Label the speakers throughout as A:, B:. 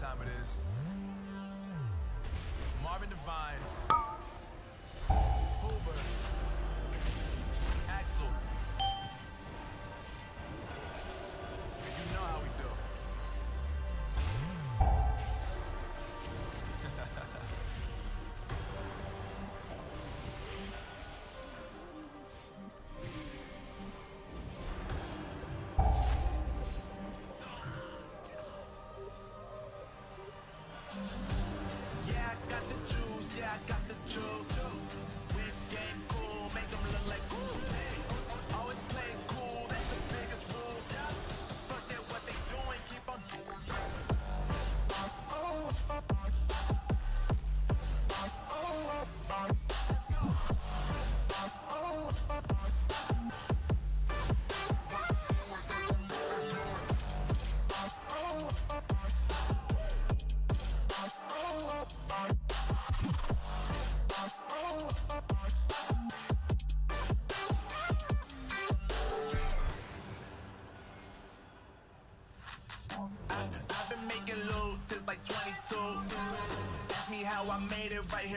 A: time it is. Marvin Devine I got the juice.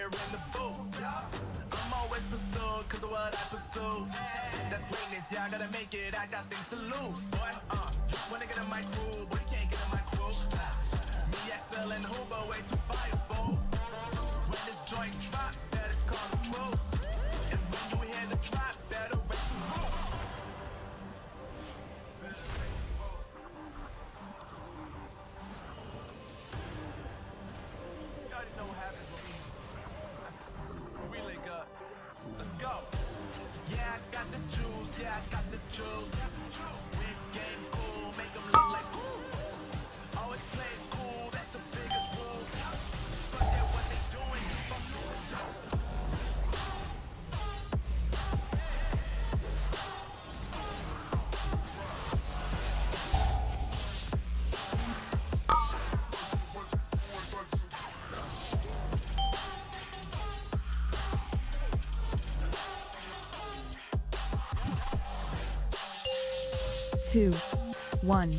A: here in the booth. I'm always pursued, cause of what I pursue. That's greatness, yeah, I gotta make it, I got things to lose. Boy, uh, wanna get in my crew, but you can't get in my crew. Me, XL, and Hoover, way too go. Yeah, I got the juice, yeah, I got the juice.
B: two, one.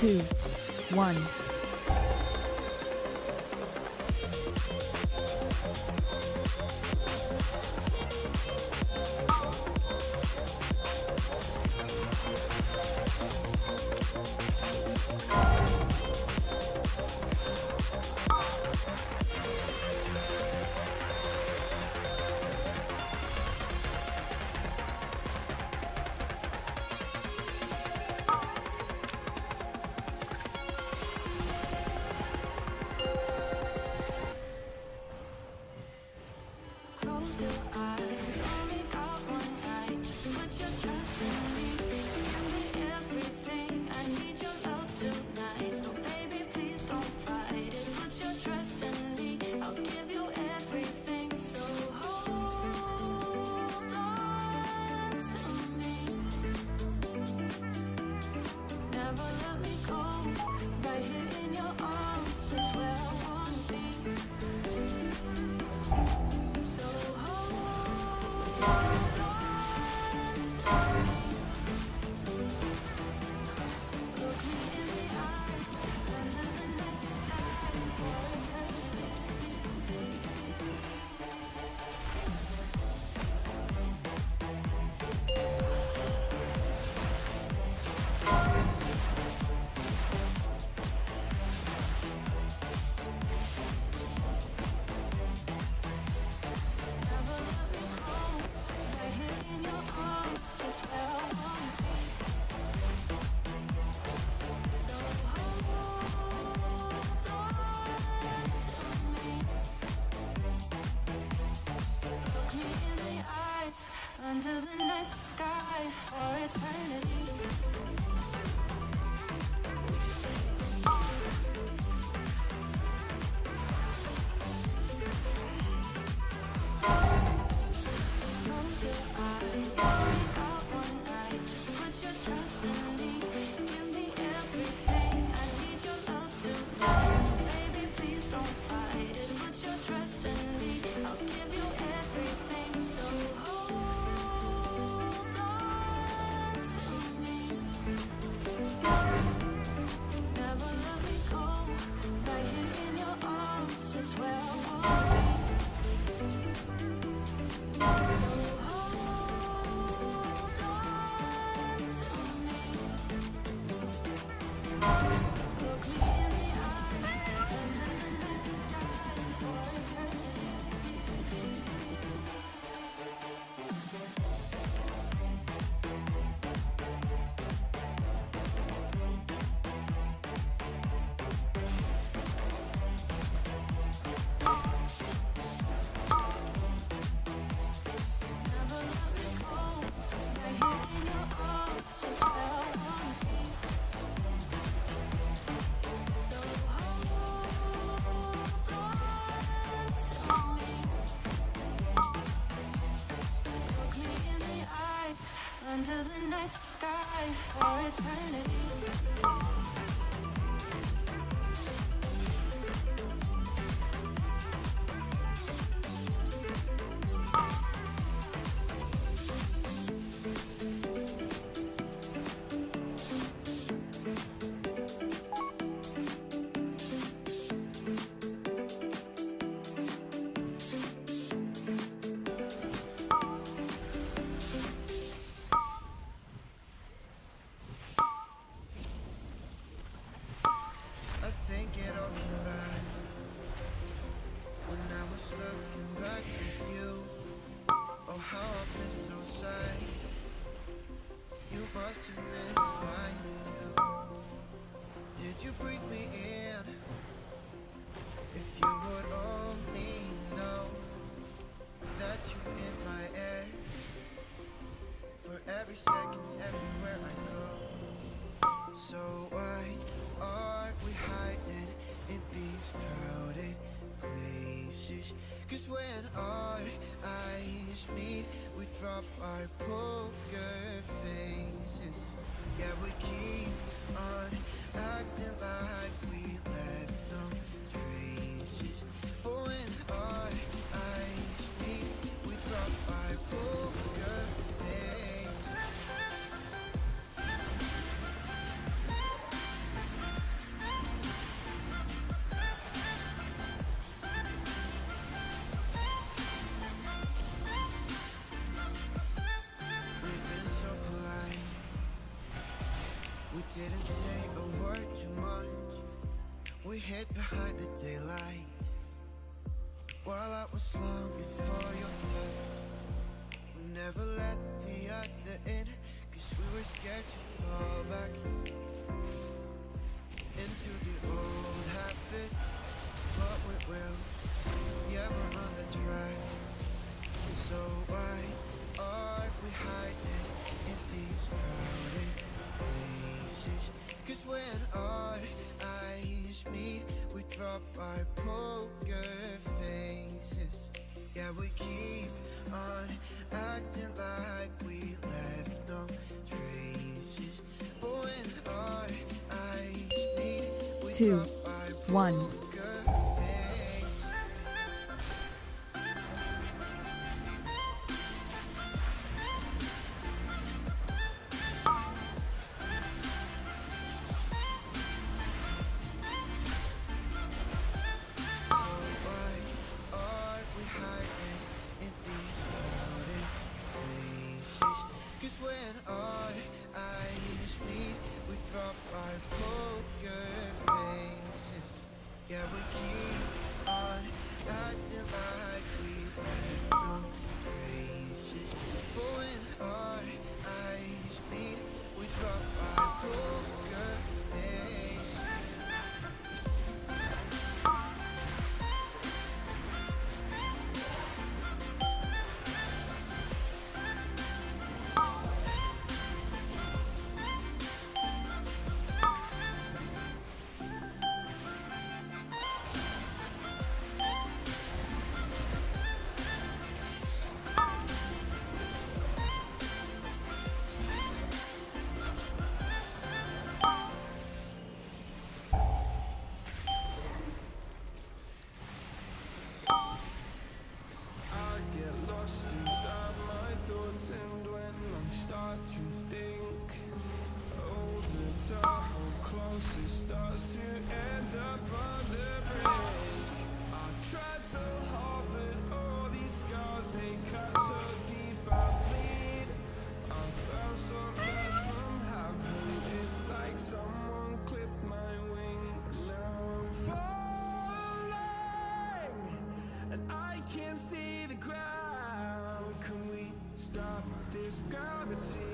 B: Two, one.
C: For
D: drop our
B: two, one.
D: Yeah, we
E: can. can't see the ground. Can we stop this gravity?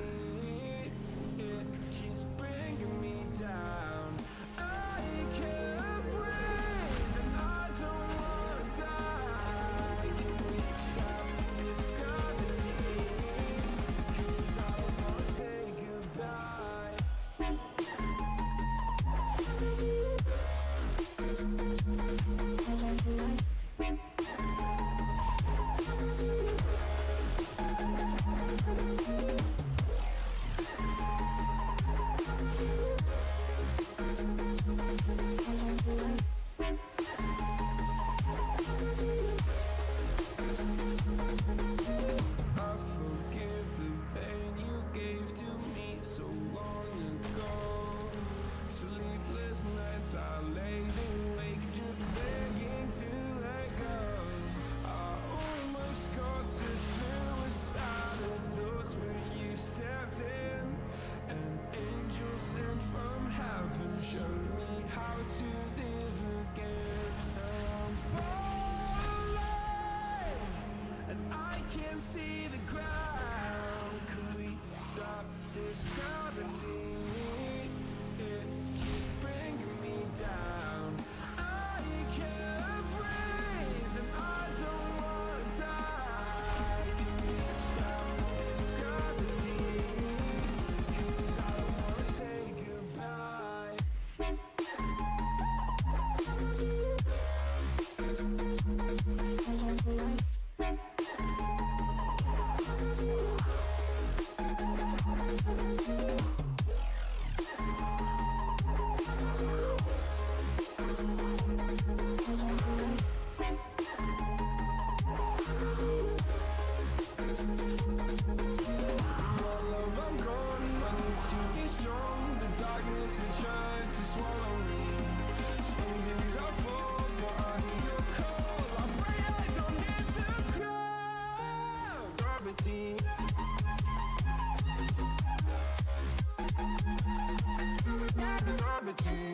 E: to